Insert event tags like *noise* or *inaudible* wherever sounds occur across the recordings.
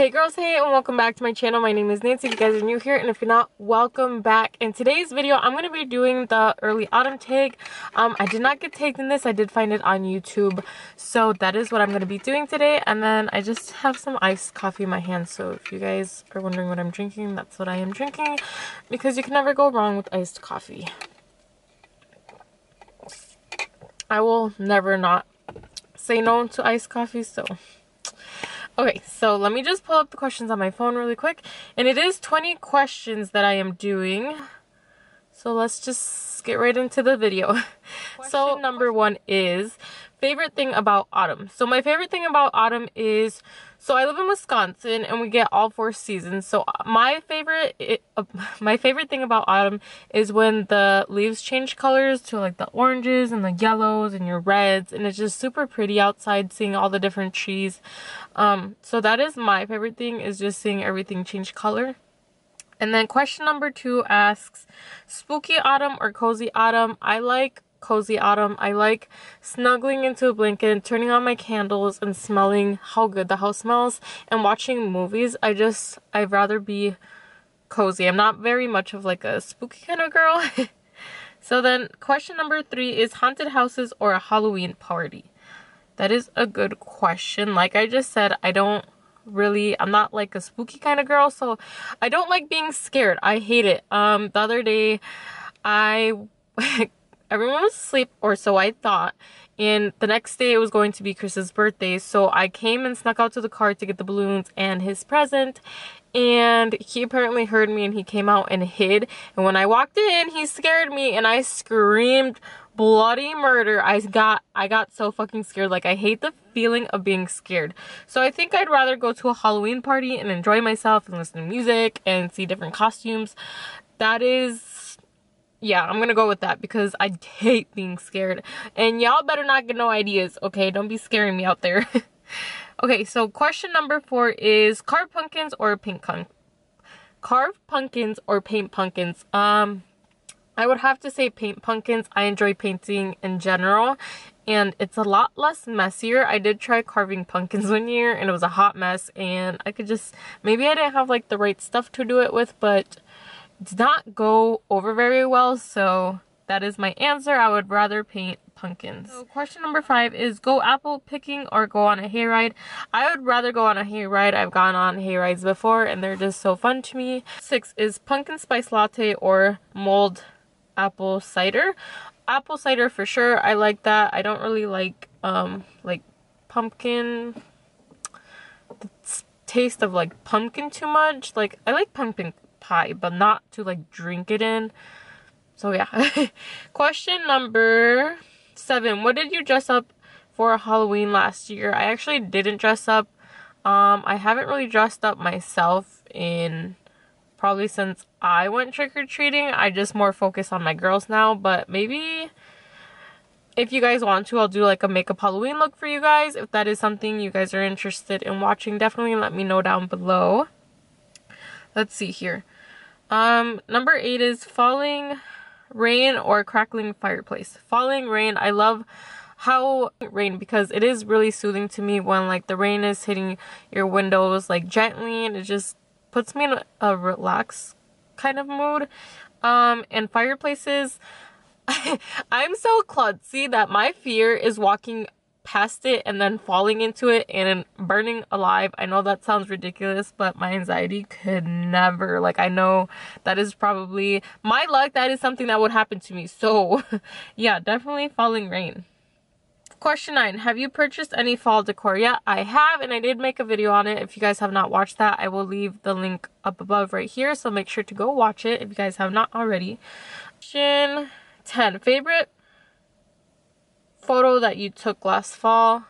Hey girls, hey and welcome back to my channel. My name is Nancy if you guys are new here and if you're not, welcome back. In today's video, I'm going to be doing the early autumn tag. Um, I did not get tagged in this. I did find it on YouTube. So that is what I'm going to be doing today. And then I just have some iced coffee in my hand. So if you guys are wondering what I'm drinking, that's what I am drinking. Because you can never go wrong with iced coffee. I will never not say no to iced coffee, so Okay, so let me just pull up the questions on my phone really quick. And it is 20 questions that I am doing. So let's just get right into the video. *laughs* Question so number one is favorite thing about autumn. So my favorite thing about autumn is so I live in Wisconsin and we get all four seasons. So my favorite it, uh, *laughs* my favorite thing about autumn is when the leaves change colors to like the oranges and the yellows and your reds and it's just super pretty outside seeing all the different trees. Um so that is my favorite thing is just seeing everything change color. And then question number 2 asks spooky autumn or cozy autumn. I like cozy autumn. I like snuggling into a blanket, turning on my candles and smelling how good the house smells and watching movies. I just, I'd rather be cozy. I'm not very much of like a spooky kind of girl. *laughs* so then question number three is haunted houses or a Halloween party? That is a good question. Like I just said, I don't really i'm not like a spooky kind of girl so i don't like being scared i hate it um the other day i *laughs* everyone was asleep, or so I thought. And the next day it was going to be Chris's birthday. So I came and snuck out to the car to get the balloons and his present. And he apparently heard me and he came out and hid. And when I walked in, he scared me and I screamed bloody murder. I got I got so fucking scared. Like I hate the feeling of being scared. So I think I'd rather go to a Halloween party and enjoy myself and listen to music and see different costumes. That is yeah, I'm gonna go with that because I hate being scared. And y'all better not get no ideas, okay? Don't be scaring me out there. *laughs* okay, so question number four is carved pumpkins or paint punk carved pumpkins or paint pumpkins. Um I would have to say paint pumpkins. I enjoy painting in general and it's a lot less messier. I did try carving pumpkins *laughs* one year and it was a hot mess and I could just maybe I didn't have like the right stuff to do it with, but did not go over very well, so that is my answer. I would rather paint pumpkins. So question number five is go apple picking or go on a hayride. I would rather go on a hayride. I've gone on hayrides before and they're just so fun to me. Six is pumpkin spice latte or mulled apple cider. Apple cider for sure. I like that. I don't really like um like pumpkin the taste of like pumpkin too much. Like I like pumpkin pie, but not to like drink it in. So yeah. *laughs* Question number seven. What did you dress up for Halloween last year? I actually didn't dress up. Um, I haven't really dressed up myself in probably since I went trick-or-treating. I just more focus on my girls now, but maybe if you guys want to, I'll do like a makeup Halloween look for you guys. If that is something you guys are interested in watching, definitely let me know down below. Let's see here. Um, number eight is falling rain or crackling fireplace. Falling rain, I love how rain because it is really soothing to me when like the rain is hitting your windows like gently and it just puts me in a, relaxed kind of mood. Um, and fireplaces, *laughs* I'm so klutzy that my fear is walking past it and then falling into it and burning alive. I know that sounds ridiculous, but my anxiety could never. Like, I know that is probably my luck. That is something that would happen to me. So, *laughs* yeah, definitely falling rain. Question 9. Have you purchased any fall decor yet? I have, and I did make a video on it. If you guys have not watched that, I will leave the link up above right here. So make sure to go watch it if you guys have not already. Question 10. Favorite photo that you took last fall.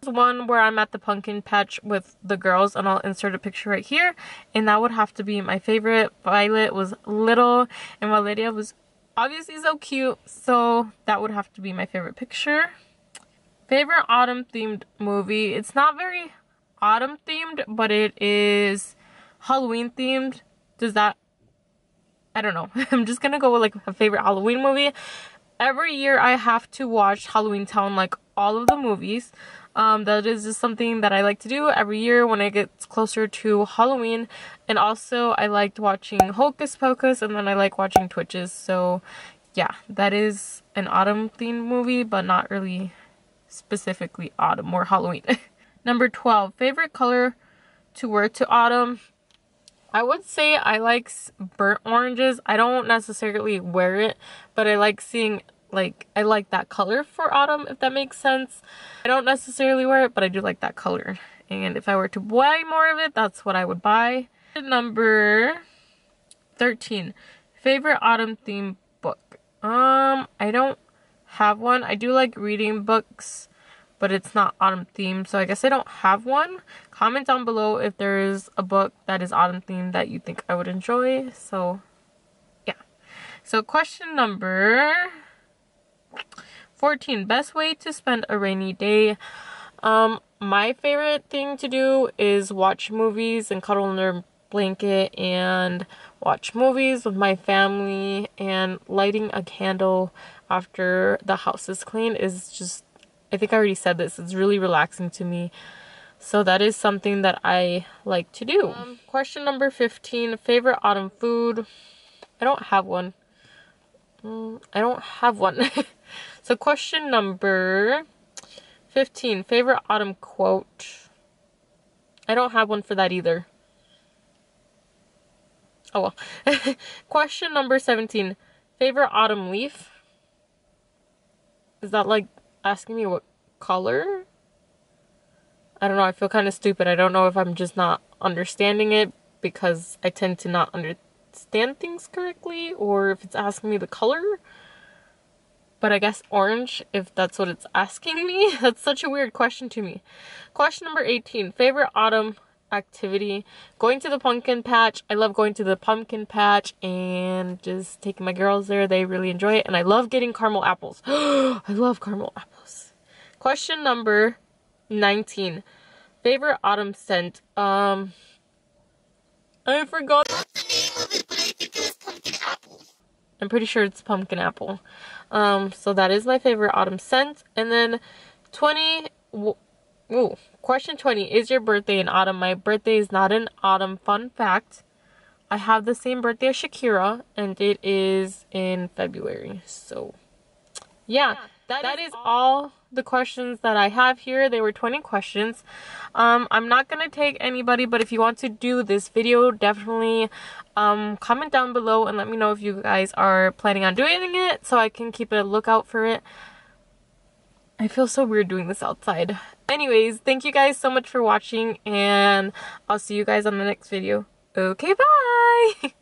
There's One where I'm at the pumpkin patch with the girls and I'll insert a picture right here and that would have to be my favorite. Violet was little and Valeria was obviously so cute so that would have to be my favorite picture. Favorite autumn themed movie. It's not very autumn themed but it is Halloween themed. Does that I don't know. *laughs* I'm just gonna go with like a favorite Halloween movie every year I have to watch Halloweentown, like all of the movies. Um, that is just something that I like to do every year when it gets closer to Halloween. And also, I liked watching Hocus Pocus, and then I like watching Twitches. So, yeah, that is an autumn themed movie, but not really specifically autumn or Halloween. *laughs* Number 12, favorite color to wear to autumn. I would say I like burnt oranges. I don't necessarily wear it, but I like seeing like I like that color for autumn if that makes sense. I don't necessarily wear it, but I do like that color. And if I were to buy more of it, that's what I would buy. Number 13. Favorite autumn theme book. Um, I don't have one. I do like reading books, but it's not autumn themed, so I guess I don't have one. Comment down below if there is a book that is autumn themed that you think I would enjoy. So, yeah. So question number 14. Best way to spend a rainy day. Um, my favorite thing to do is watch movies and cuddle under blanket and watch movies with my family and lighting a candle after the house is clean is just I think I already said this. It's really relaxing to me. So that is something that I like to do. Um, question number 15. Favorite autumn food? I don't have one. Mm, I don't have one. *laughs* so question number 15. Favorite autumn quote? I don't have one for that either. Oh well. *laughs* question number 17. Favorite autumn leaf? Is that like asking me what color? I don't know. I feel kind of stupid. I don't know if I'm just not understanding it because I tend to not understand things correctly or if it's asking me the color. But I guess orange, if that's what it's asking me. *laughs* That's such a weird question to me. Question number 18. Favorite autumn activity. Going to the pumpkin patch i love going to the pumpkin patch and just taking my girls there. They really enjoy it and i love getting caramel apples. *gasps* I love caramel apples. Question number 19 favorite autumn scent? Um i forgot. I'm pretty sure it's pumpkin apple. Um so that is my favorite autumn scent. And then 20 Ooh, question 20. Is your birthday in autumn? My birthday is not in autumn. Fun fact. I have the same birthday as Shakira, and it is in February. So, yeah, that, that is, is all the questions that I have here. They were 20 questions. Um, I'm not going to take anybody, but if you want to do this video, definitely um, comment down below and let me know if you guys are planning on doing it so I can keep a lookout for it. I feel so weird doing this outside. Anyways, thank you guys so much for watching and I'll see you guys on the next video. Okay, bye! *laughs*